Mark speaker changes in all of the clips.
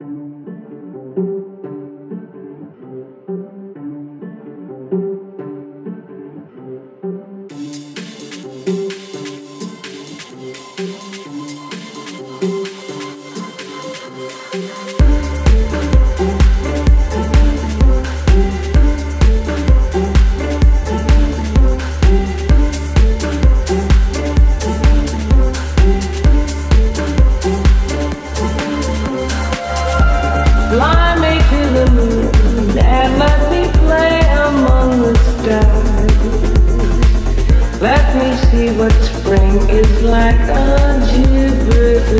Speaker 1: Fly see what spring is like. On Jupiter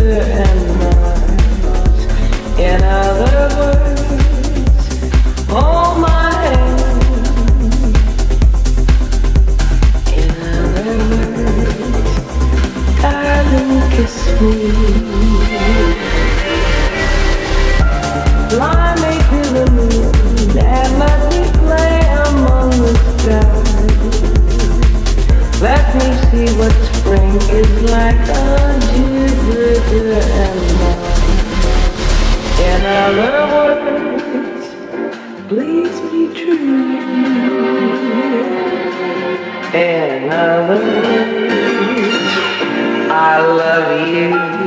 Speaker 1: see what spring is like on Jupiter and Mars. In other words, please be true. In other words, I love you.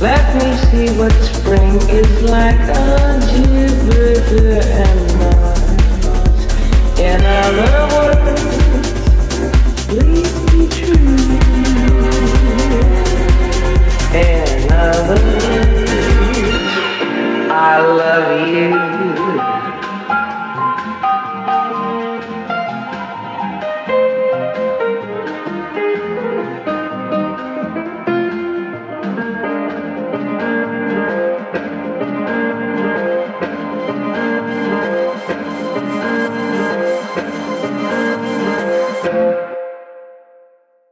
Speaker 1: Let me see what spring is like on Jupiter.